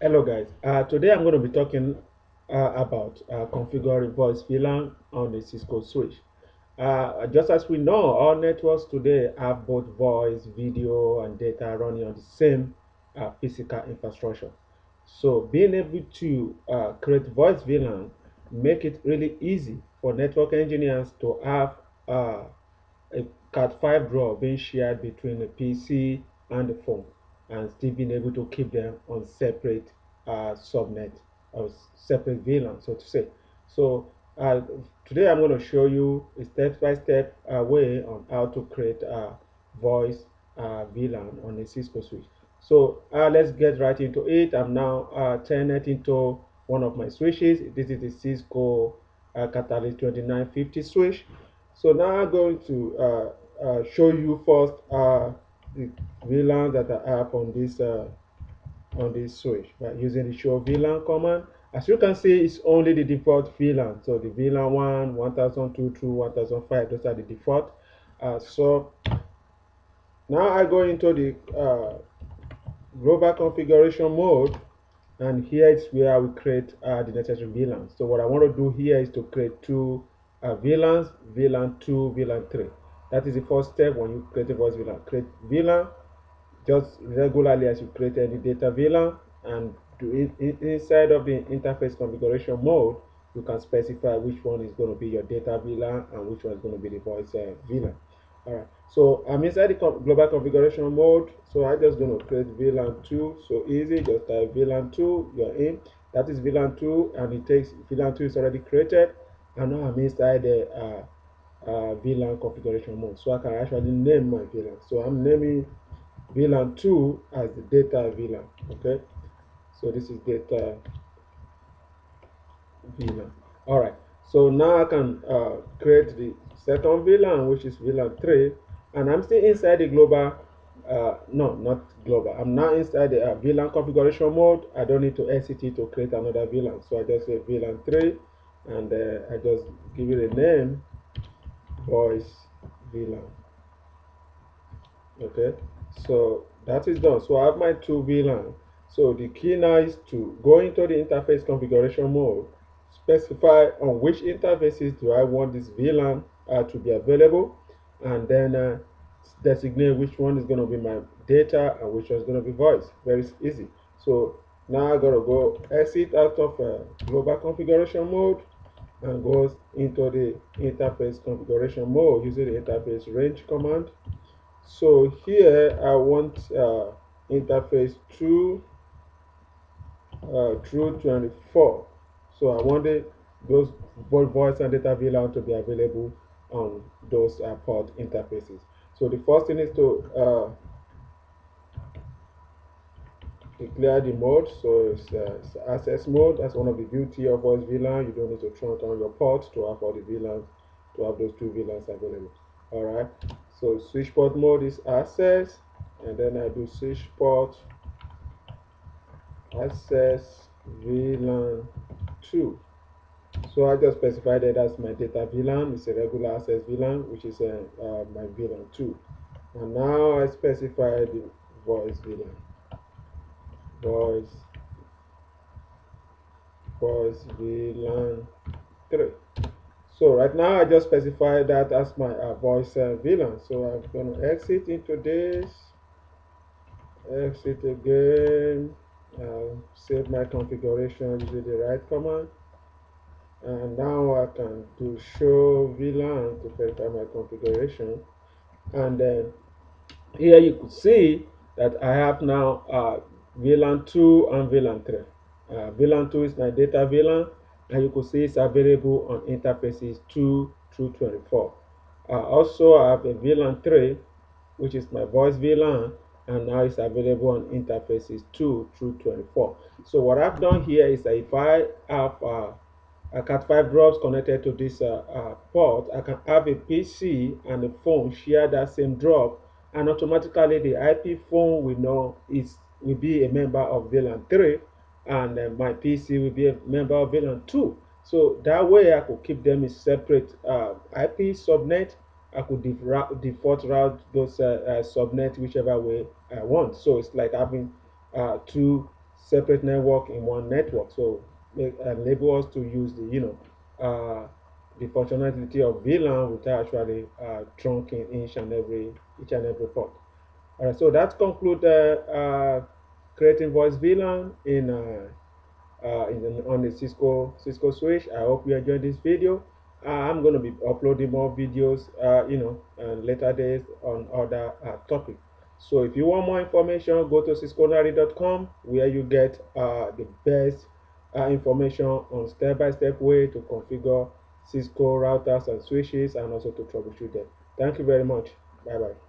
Hello guys, uh, today I'm going to be talking uh, about uh, configuring voice VLAN on the Cisco switch. Uh, just as we know, all networks today have both voice, video, and data running on the same uh, physical infrastructure. So being able to uh, create voice VLAN make it really easy for network engineers to have a Cat5 draw being shared between the PC and the phone and still being able to keep them on separate uh, subnet or separate VLAN, so to say. So uh, today I'm going to show you a step-by-step -step, uh, way on how to create a voice uh, VLAN on a Cisco switch. So uh, let's get right into it. I'm now uh, turning it into one of my switches. This is the Cisco Catalyst 2950 switch. So now I'm going to show you first VLAN that I have on this uh, on this switch by using the show VLAN command. As you can see, it's only the default VLAN. So the VLAN 1, 1002 through 1005, those are the default. Uh, so now I go into the uh, global configuration mode and here is where we create uh, the necessary VLANs. So what I want to do here is to create two uh, VLANs, VLAN 2, VLAN 3. That is the first step when you create a voice VLAN. Create VLAN just regularly as you create any data VLAN and do it inside of the interface configuration mode, you can specify which one is going to be your data VLAN and which one is going to be the voice uh, VLAN. Alright, so I'm inside the global configuration mode. So I'm just going to create VLAN 2. So easy, just type VLAN 2, you're in. That is VLAN 2, and it takes VLAN 2 is already created. And now I'm inside the uh, uh, VLAN configuration mode. So I can actually name my VLAN. So I'm naming VLAN 2 as the data VLAN. Okay, so this is data VLAN. All right, so now I can uh, create the second VLAN, which is VLAN 3, and I'm still inside the global. Uh, no, not global. I'm now inside the uh, VLAN configuration mode. I don't need to it to create another VLAN. So I just say VLAN 3, and uh, I just give it a name, voice VLAN. Okay, so that is done. So I have my two VLAN. So the key now is to go into the interface configuration mode, specify on which interfaces do I want this VLAN uh, to be available, and then uh, designate which one is going to be my data and which one is going to be voice. Very easy. So now I gotta go exit out of uh, global configuration mode and goes into the interface configuration mode using the interface range command. So here I want uh, interface to uh, through 24. So I wanted those both voice and data VLAN to be available on those uh, port interfaces. So the first thing is to uh, declare the mode. So it's, uh, it's, access mode. That's one of the beauty of voice VLAN. You don't need to turn on your port to have all the VLANs, to have those two VLANs available. All right. So switch port mode is access, and then I do switch port access VLAN 2. So I just specified that as my data VLAN. It's a regular access VLAN, which is uh, uh, my VLAN 2. And now I specify the voice VLAN. Voice voice VLAN 3. So write now I just specify that as my uh, voice uh, VLAN. So I'm going to exit into this, exit again, uh, save my configuration using the right command. And now I can do show VLAN to verify my configuration. And then here you could see that I have now uh, VLAN 2 and VLAN 3. Uh, VLAN 2 is my data VLAN and you can see it's available on interfaces 2 through 24. Uh, also, I have a VLAN 3, which is my voice VLAN, and now it's available on interfaces 2 through 24. So what I've done here is that if I have uh, a Cat5 drops connected to this uh, uh, port, I can have a PC and a phone share that same drop, and automatically the IP phone will know is will be a member of VLAN 3 and uh, my PC will be a member of VLAN 2. So that way I could keep them in separate uh, IP subnet. I could default route those uh, uh, subnet whichever way I want. So it's like having uh, two separate network in one network. So enable us to use the you know uh, the functionality of VLAN without actually uh, trunking each and every each and every port. So that concludes uh, uh, creating voice VLAN in, uh, uh, in on the Cisco Cisco switch. I hope you enjoyed this video. Uh, I'm going to be uploading more videos, uh, you know, later days on other topics. So if you want more information, go to cisconary.com where you get the best information on step-by-step -step way to configure Cisco routers and switches and also to troubleshoot them. Thank you very much. Bye bye.